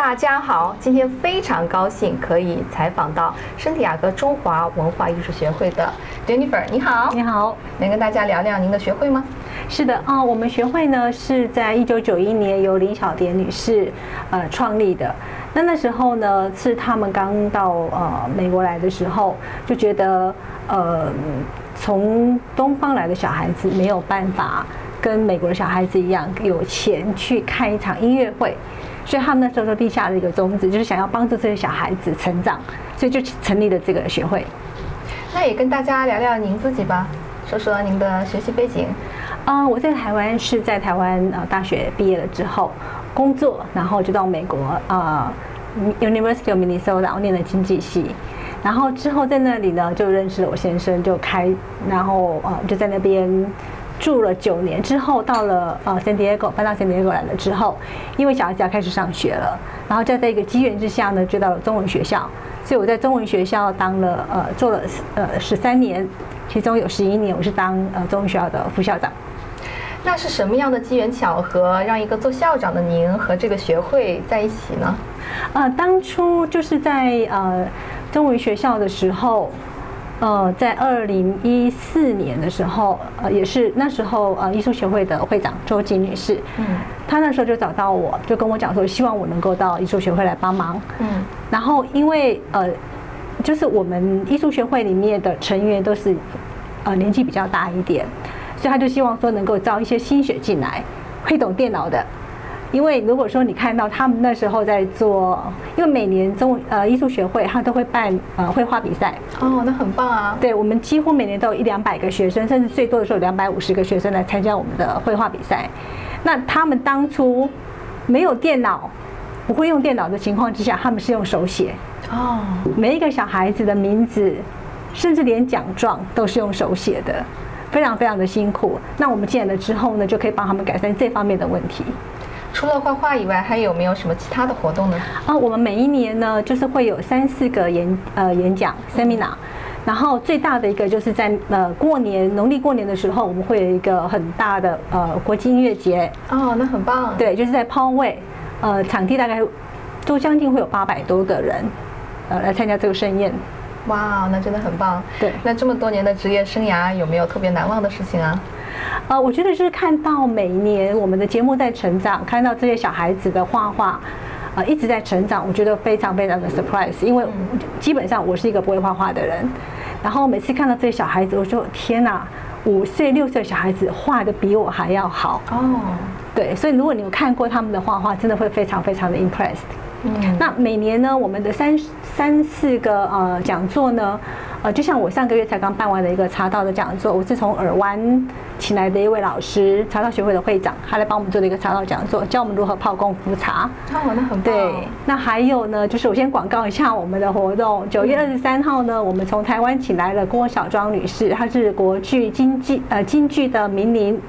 大家好，今天非常高兴可以采访到圣地亚哥中华文化艺术学会的 Jennifer，你好，你好，能跟大家聊聊您的学会吗？是的啊，我们学会呢是在一九九一年由林小蝶女士呃创立的。那那时候呢是他们刚到呃美国来的时候，就觉得呃从东方来的小孩子没有办法跟美国的小孩子一样有钱去看一场音乐会。所以他们那时候就立下了一个宗旨，就是想要帮助这些小孩子成长，所以就成立了这个学会。那也跟大家聊聊您自己吧，说说您的学习背景。啊，我在台湾是在台湾呃大学毕业了之后工作，然后就到美国呃 University of Minnesota，然后念了经济系，然后之后在那里呢就认识了我先生，就开，然后呃就在那边。住了九年之后，到了呃 San Diego，搬到 San Diego 来了之后，因为小孩子要开始上学了，然后就在一个机缘之下呢，就到了中文学校，所以我在中文学校当了呃做了呃十三年，其中有十一年我是当呃中文学校的副校长。那是什么样的机缘巧合，让一个做校长的您和这个学会在一起呢？呃，当初就是在呃中文学校的时候。呃，在二零一四年的时候，呃，也是那时候，呃，艺术学会的会长周瑾女士，嗯，她那时候就找到我，就跟我讲说，希望我能够到艺术学会来帮忙，嗯，然后因为呃，就是我们艺术学会里面的成员都是呃年纪比较大一点，所以他就希望说能够招一些新血进来，会懂电脑的。因为如果说你看到他们那时候在做，因为每年中呃艺术学会他都会办呃绘画比赛哦，那很棒啊。对，我们几乎每年都有一两百个学生，甚至最多的时候两百五十个学生来参加我们的绘画比赛。那他们当初没有电脑，不会用电脑的情况之下，他们是用手写哦。每一个小孩子的名字，甚至连奖状都是用手写的，非常非常的辛苦。那我们进来了之后呢，就可以帮他们改善这方面的问题。除了画画以外，还有没有什么其他的活动呢？啊，我们每一年呢，就是会有三四个演呃演讲 seminar，然后最大的一个就是在呃过年农历过年的时候，我们会有一个很大的呃国际音乐节。哦，那很棒。对，就是在抛位，呃，场地大概都将近会有八百多个人，呃，来参加这个盛宴。哇，那真的很棒。对，那这么多年的职业生涯，有没有特别难忘的事情啊？呃，我觉得就是看到每年我们的节目在成长，看到这些小孩子的画画，啊，一直在成长，我觉得非常非常的 surprise。因为基本上我是一个不会画画的人，然后每次看到这些小孩子，我说天哪，五岁六岁小孩子画的比我还要好哦。对，所以如果你有看过他们的画画，真的会非常非常的 impressed。嗯，那每年呢，我们的三三四个呃讲座呢。呃，就像我上个月才刚办完的一个茶道的讲座，我是从耳湾请来的一位老师，茶道学会的会长，他来帮我们做了一个茶道讲座，教我们如何泡功夫茶。哦，那很棒。对，那还有呢，就是我先广告一下我们的活动，九月二十三号呢，我们从台湾请来了郭小庄女士，她是国剧京剧呃京剧的名伶。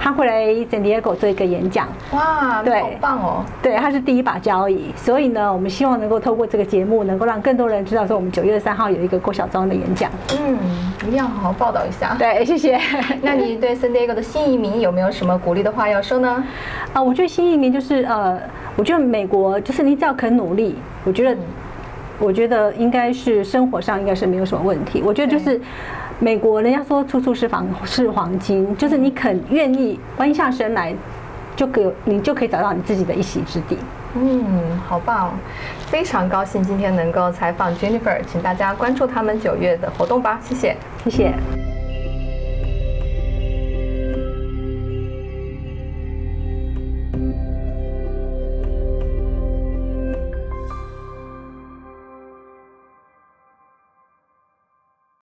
他会来 San Diego 做一个演讲，哇，对，好棒哦！对，他是第一把交椅，所以呢，我们希望能够透过这个节目，能够让更多人知道说，我们九月三号有一个郭小庄的演讲。嗯，一定要好好报道一下。对，谢谢。那你对 San Diego 的新移民有没有什么鼓励的话要说呢？啊，我觉得新移民就是呃，我觉得美国就是你只要肯努力，我觉得，我觉得应该是生活上应该是没有什么问题。我觉得就是。美国人家说处处是房是黄金，就是你肯愿意弯下身来，就可你就可以找到你自己的一席之地。嗯，好棒，非常高兴今天能够采访 Jennifer，请大家关注他们九月的活动吧，谢谢，谢谢。